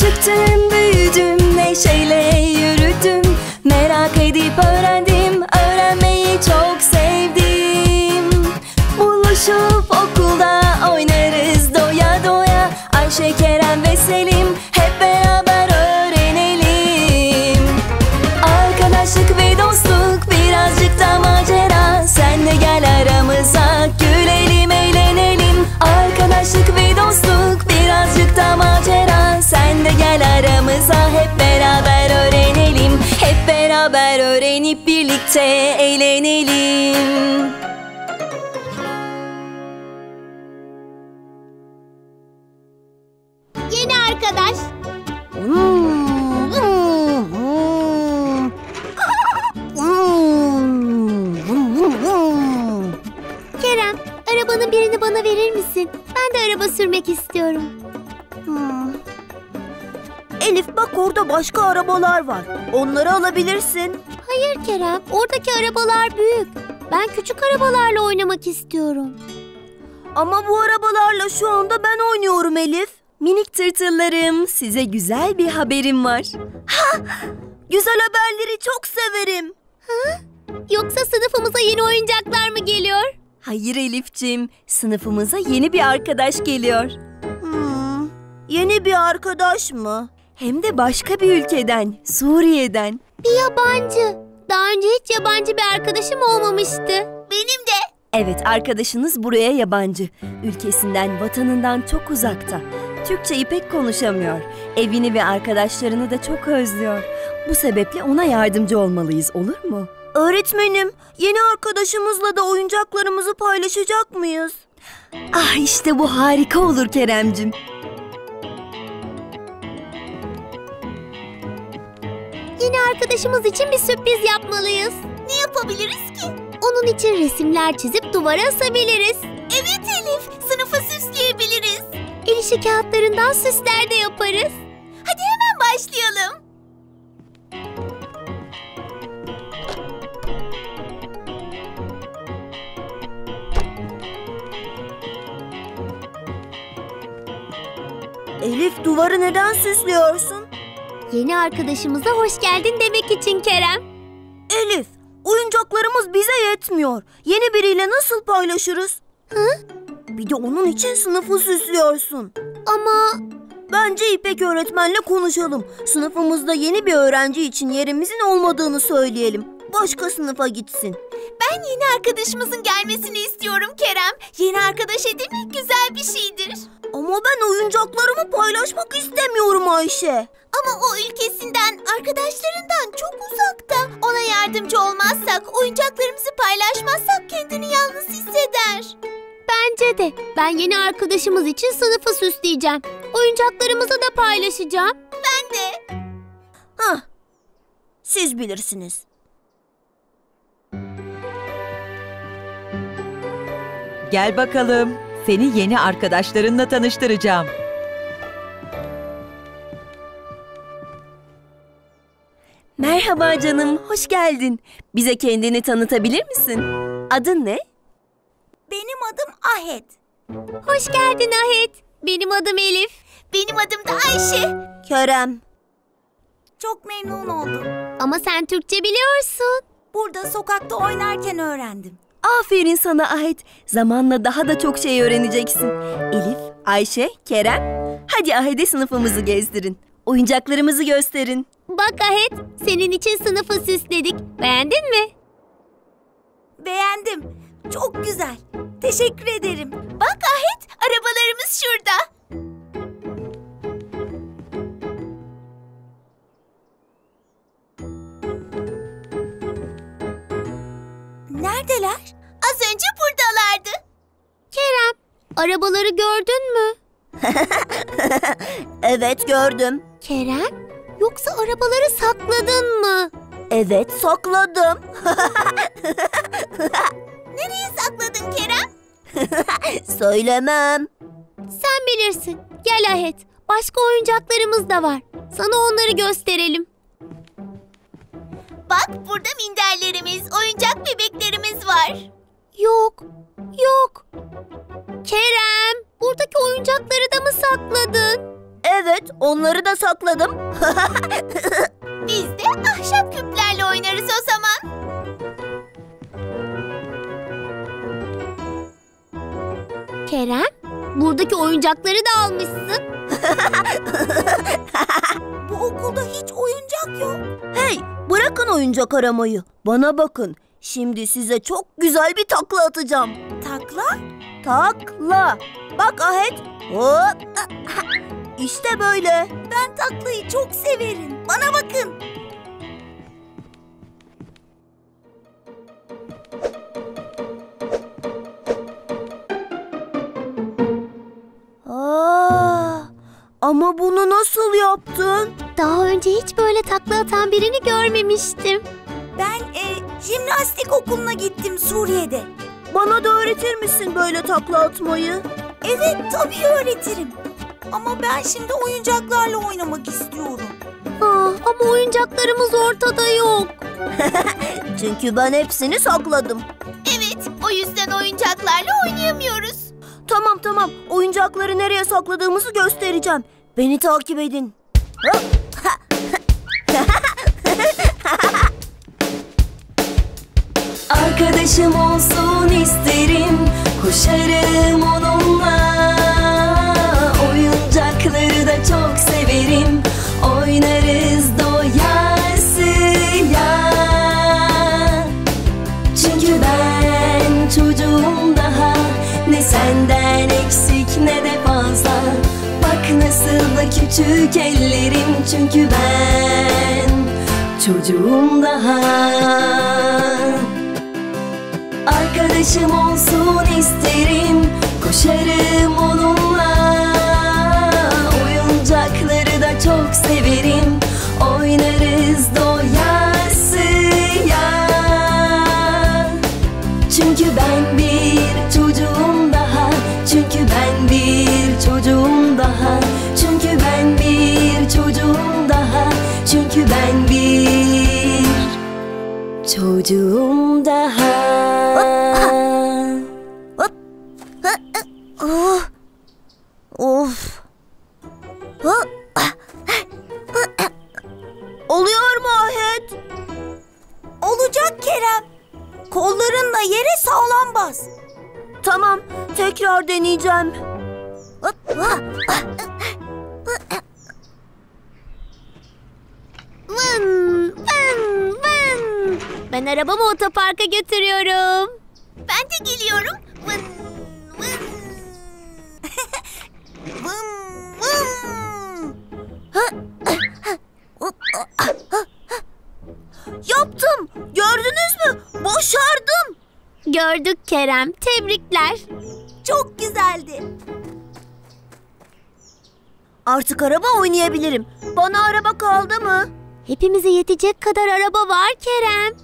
Çıktım büyüdüm neşeyle yürüdüm. Merak edip öğrendim beraber öğrenip birlikte eğlenelim Yeni arkadaş. Kerem, arabanın birini bana verir misin? Ben de araba sürmek istiyorum. Elif bak orada başka arabalar var. Onları alabilirsin. Hayır Kerem, oradaki arabalar büyük. Ben küçük arabalarla oynamak istiyorum. Ama bu arabalarla şu anda ben oynuyorum Elif. Minik tırtıllarım size güzel bir haberim var Güzel haberleri çok severim. Yoksa sınıfımıza yeni oyuncaklar mı geliyor? Hayır Elif'cim sınıfımıza yeni bir arkadaş geliyor Hmm. Yeni bir arkadaş mı? Hem de başka bir ülkeden Suriye'den Bir yabancı. Daha önce hiç yabancı bir arkadaşım olmamıştı. Benim de. Evet arkadaşınız buraya yabancı. Ülkesinden, vatanından çok uzakta. Türkçeyi pek konuşamıyor. Evini ve arkadaşlarını da çok özlüyor. Bu sebeple ona yardımcı olmalıyız olur mu? Öğretmenim, yeni arkadaşımızla da oyuncaklarımızı paylaşacak mıyız? Ah işte bu harika olur Keremcim. Yeni arkadaşımız için bir sürpriz yapmalıyız. Ne yapabiliriz ki? Onun için resimler çizip duvara asabiliriz. Evet Elif, sınıfı süsleyebiliriz. El işi kağıtlarından süsler de yaparız. Hadi hemen başlayalım. Elif duvarı neden süslüyorsun? Yeni arkadaşımıza hoş geldin demek için Kerem. Elif, oyuncaklarımız bize yetmiyor. Yeni biriyle nasıl paylaşırız? Hı? Bir de onun için sınıfı süslüyorsun. Ama Bence İpek öğretmenle konuşalım. Sınıfımızda yeni bir öğrenci için yerimizin olmadığını söyleyelim. Başka sınıfa gitsin. ben yeni arkadaşımızın gelmesini istiyorum Kerem. Yeni arkadaş edinmek güzel bir şeydir. Ama ben oyuncaklarımı paylaşmak istemiyorum Ayşe. Ama o ülkesinden, arkadaşlarından çok uzakta. Ona yardımcı olmazsak, oyuncaklarımızı paylaşmazsak kendini yalnız hisseder. Bence de. Ben yeni arkadaşımız için sınıfı süsleyeceğim. Oyuncaklarımızı da paylaşacağım. Ben de. Hah, siz bilirsiniz. Gel bakalım. Seni yeni arkadaşlarınla tanıştıracağım. Merhaba canım, hoş geldin. Bize kendini tanıtabilir misin? Adın ne? Benim adım Ahet. Hoş geldin Ahet. Benim adım Elif. Benim adım da Ayşe. Kerem. Çok memnun oldum. Ama sen Türkçe biliyorsun. Burada sokakta oynarken öğrendim. Aferin sana Ahet. Zamanla daha da çok şey öğreneceksin. Elif, Ayşe, Kerem. Hadi Ahet'e sınıfımızı gezdirin. Oyuncaklarımızı gösterin. Bak Ahet, senin için sınıfı süsledik. Beğendin mi? Beğendim. Çok güzel. Teşekkür ederim. Bak Ahet, arabaları gördün mü? Evet gördüm. Kerem, yoksa arabaları sakladın mı? Evet sakladım. Nereye sakladın Kerem? Söylemem. Sen bilirsin. Gel Ahet, başka oyuncaklarımız da var. Sana onları gösterelim. Bak burada minderlerimiz, oyuncak bebeklerimiz var. Yok, yok. Kerem, buradaki oyuncakları da mı sakladın? Evet onları da sakladım. Biz de ahşap küplerle oynarız o zaman. Kerem, buradaki oyuncakları da almışsın. Bu okulda hiç oyuncak yok. Hey, bırakın oyuncak aramayı. Bana bakın. Şimdi size çok güzel bir takla atacağım. Takla? Takla. Bak Ahet. Hop. İşte böyle. Ben taklayı çok severim. Bana bakın. Aa, ama bunu nasıl yaptın? Daha önce hiç böyle takla atan birini görmemiştim. Ben e, jimnastik okuluna gittim Suriye'de. Bana da öğretir misin böyle takla atmayı? Evet tabii öğretirim. Ama ben şimdi oyuncaklarla oynamak istiyorum. Ah, ama oyuncaklarımız ortada yok. Çünkü ben hepsini sakladım. Evet, o yüzden oyuncaklarla oynayamıyoruz. Tamam tamam. Oyuncakları nereye sakladığımızı göstereceğim. Beni takip edin. Hop. Arkadaşım olsun isterim Koşarım onunla. Oyuncakları da çok severim Oynarız doyasıya Çünkü ben çocuğum daha Ne senden eksik ne de fazla. Bak nasıl da küçük ellerim Çünkü ben çocuğum daha Arkadaşım olsun isterim Koşarım onunla. Oyuncakları da çok severim Oynarız doyasıya Çünkü ben bir çocuğum daha Çünkü ben bir çocuğum daha. Çünkü ben bir çocuğum daha Çünkü ben bir çocuğum daha yere sağlam bas. Tamam, tekrar deneyeceğim. Vın, vın, vın. Ben arabamı otoparka götürüyorum. Ben de geliyorum. Vın, vın. Vım Gördük Kerem. Tebrikler. Çok güzeldi. Artık araba oynayabilirim. Bana araba kaldı mı? Hepimize yetecek kadar araba var Kerem.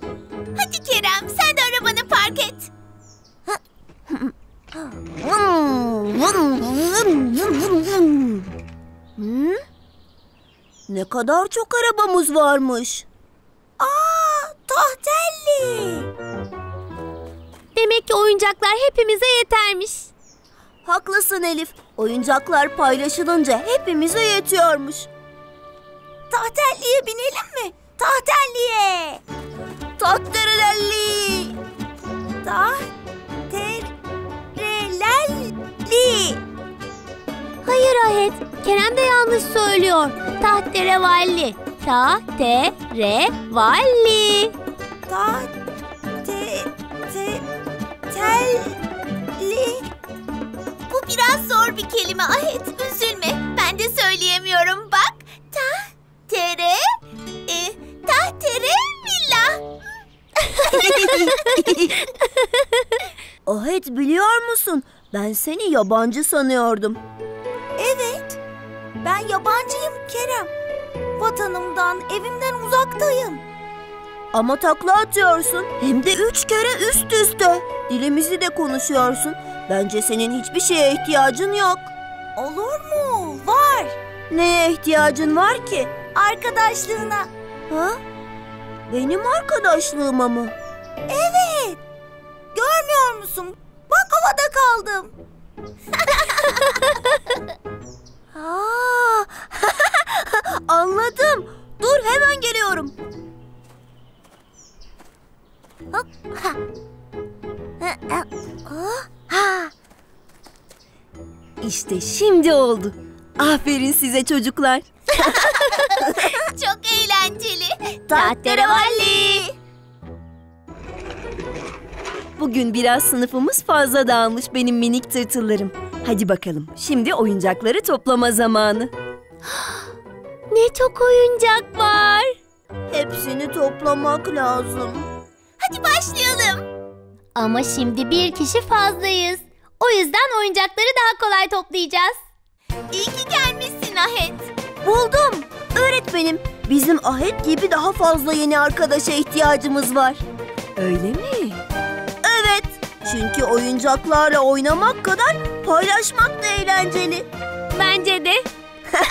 Hadi Kerem sen de arabanı park et. Ne kadar çok arabamız varmış. Aa, tahtelli. Demek ki oyuncaklar hepimize yetermiş. Haklısın Elif. Oyuncaklar paylaşılınca hepimize yetiyormuş. Tahtelliye binelim mi? Tahtelliye. Tatterelelli. Tahterelelli. Hayır Ahet. Kerem de yanlış söylüyor. Tahterevalli. Tahterevalli. Ta te te telli. Bu biraz zor bir kelime Ahet. Üzülme. Ben de söyleyemiyorum bak. Tahtere. E, tahtere villa. Ahet biliyor musun? Ben seni yabancı sanıyordum. Evet. Ben yabancıyım Kerem. Vatanımdan, evimden uzaktayım. Ama takla atıyorsun. Hem de üç kere üst üste. Dilimizi de konuşuyorsun. Bence senin hiçbir şeye ihtiyacın yok. Olur mu? Var. Neye ihtiyacın var ki? Arkadaşlığına. Ha? Benim arkadaşlığıma mı? Evet. Görmüyor musun? Bak havada kaldım. Aa, Anladım. Dur hemen geliyorum. İşte şimdi oldu. Aferin size çocuklar. Çok eğlenceli. Tahterevalli. Bugün biraz sınıfımız fazla dağılmış benim minik tırtıllarım. Hadi bakalım. Şimdi oyuncakları toplama zamanı. Ne çok oyuncak var. Hepsini toplamak lazım. Hadi başlayalım. Ama şimdi bir kişi fazlayız. O yüzden oyuncakları daha kolay toplayacağız. İyi ki gelmişsin Ahet. Buldum. Öğretmenim, bizim Ahet gibi daha fazla yeni arkadaşa ihtiyacımız var. Öyle mi? Evet. Çünkü oyuncaklarla oynamak kadar paylaşmak da eğlenceli. Bence de.